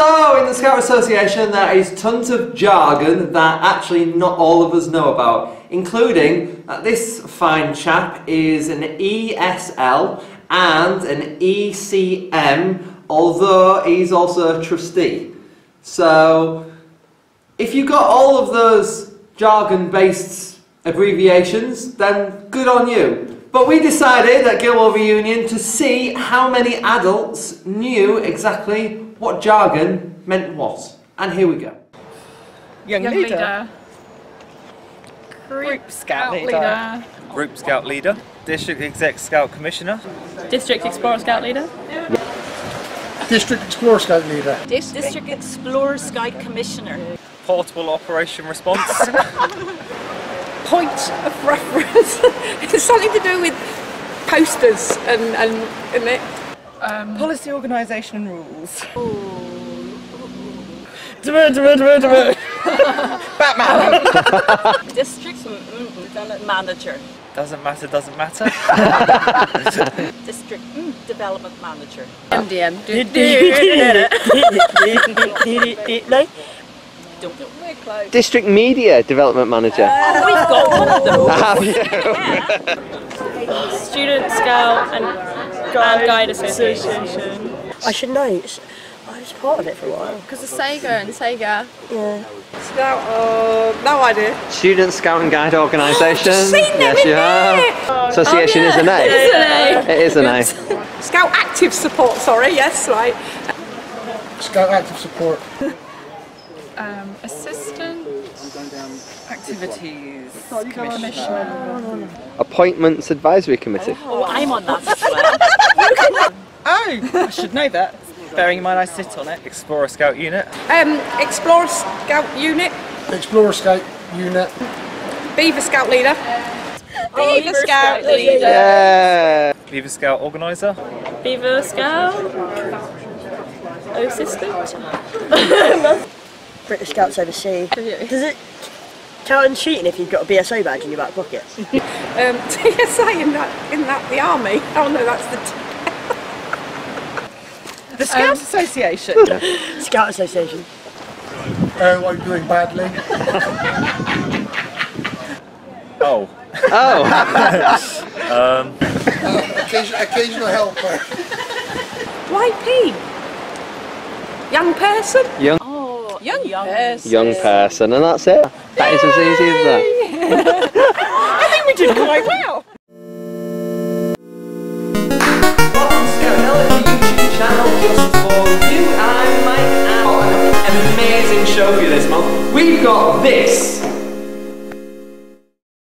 So, in the Scout Association, there is tons of jargon that actually not all of us know about, including that this fine chap is an ESL and an ECM, although he's also a trustee. So, if you've got all of those jargon based abbreviations, then good on you. But we decided at Gilwell Reunion to see how many adults knew exactly what jargon meant what. And here we go. Young, Young leader. leader. Group scout leader. leader. Group Scout Leader, District Exec Scout Commissioner, District Explorer Scout leader. District Explorer Scout Leader. District Explorer Scout Commissioner. Portable Operation Response, Point of reference. it's something to do with posters and, and, and it. Um, Policy, organisation and rules. Batman. District mm, Manager. doesn't matter, doesn't matter. District mm, Development Manager. MDM. Don't know. We're close. District Media Development Manager. Oh, we've got one of those. Student Scout and Guide, Guide Association. I should know. It's, I was part of it for a while. Because of Sega and Sega. Yeah. Scout, uh, no idea. Student Scout and Guide Organisation. yes, you have. Association is an A. It is an A. Scout active support, sorry, yes, right. Scout Active Support. Um, assistant. Activities. Commissioner. Appointments Advisory Committee. Oh, I'm on that. Oh, I should know that. Bearing in mind I sit on it. Explorer Scout Unit, Um, Explorer Scout Unit, Explorer Scout Unit. Beaver Scout Leader. Beaver Scout Leader. Yeah. Beaver Scout Organiser, Beaver Scout. Assistant. British Scouts Overseas. Does it count as cheating if you've got a BSO badge in your back pocket? Um, TSA in that, in that, the army. Oh no, that's the... T- the Scout um, Association. Scout Association. Uh, oh, I'm doing badly. oh, Oh. Um. Occasional, occasional helper. YP. Young person. Young Young, young person. young person, and that's it. That is as easy as that. I think we did quite well. Welcome to Scout the YouTube channel just for you. I'm Mike and an amazing show for you this month. We've got this